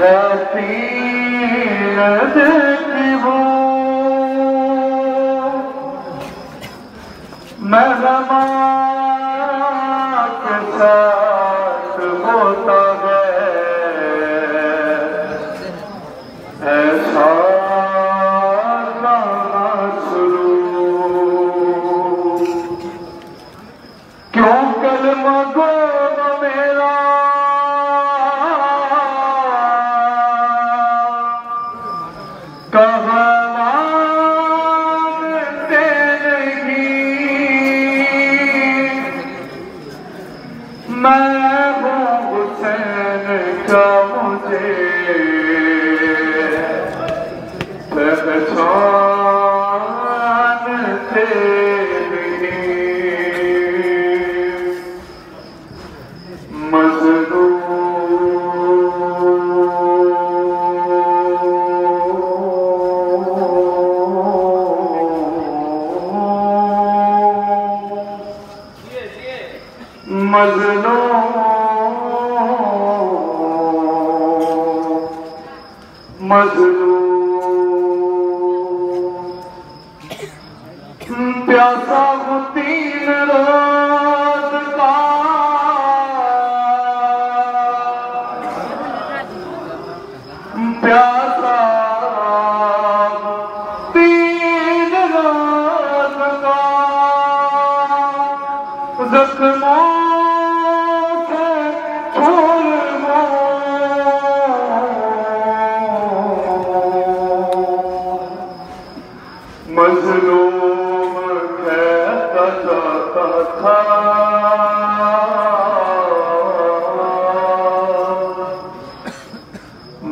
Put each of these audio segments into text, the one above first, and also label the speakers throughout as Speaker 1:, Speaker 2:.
Speaker 1: गती दिवो न रमारो त só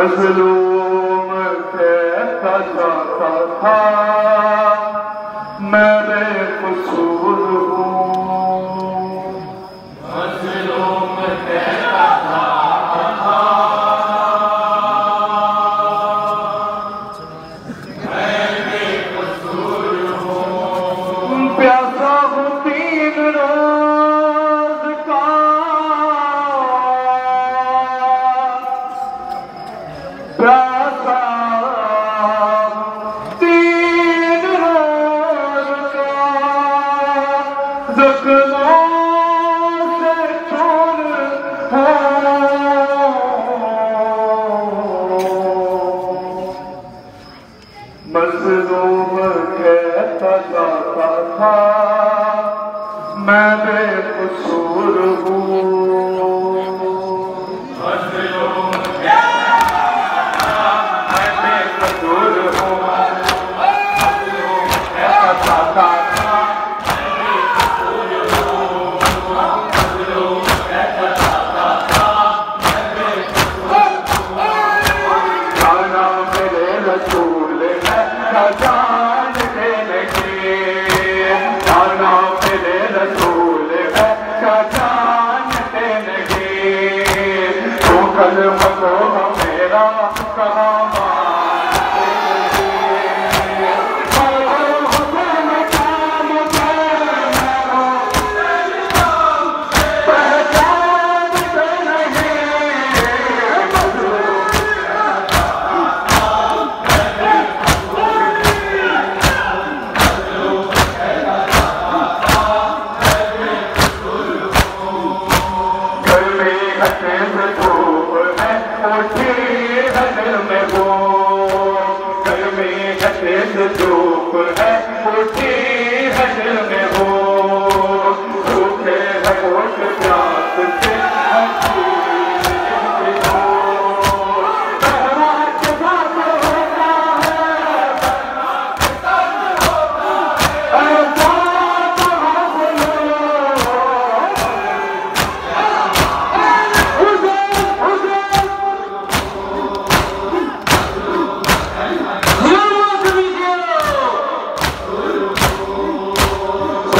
Speaker 1: Pásalo. تھا۔ میں بے قصور ہوں۔ 가세요. घर में हसंद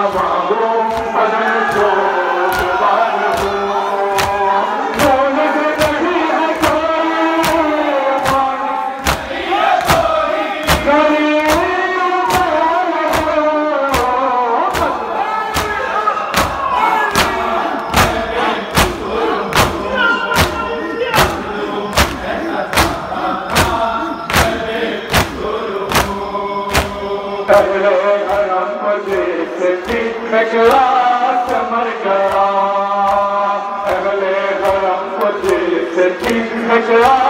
Speaker 1: الله for.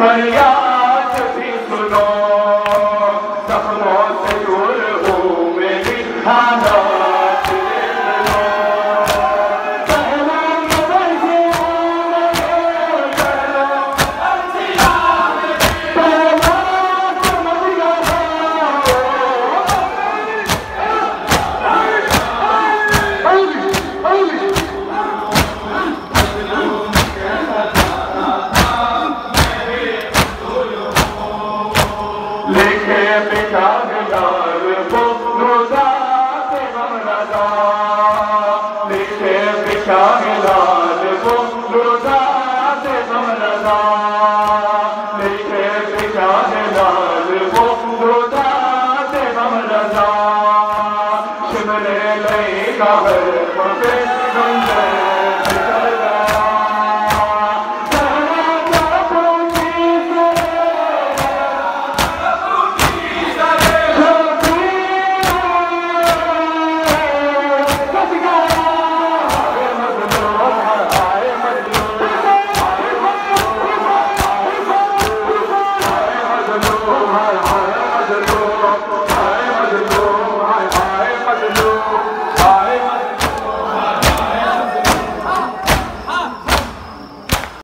Speaker 1: My love. Amen.